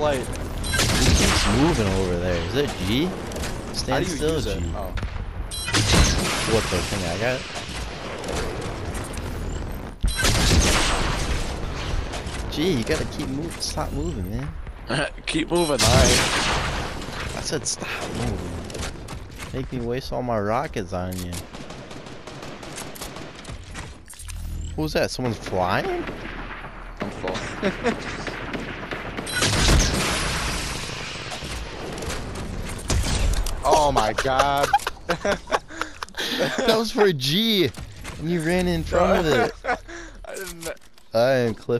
flight. He keeps moving over there. Is it G? Stand still, G. it? Oh. What the thing I got? G, you gotta keep moving. Stop moving, man. Keep moving. I said stop moving. Make me waste all my rockets on you. Who's that? Someone's flying? I'm full. oh my god. that was for a G, and you ran in front of it. I didn't. I am Cliff.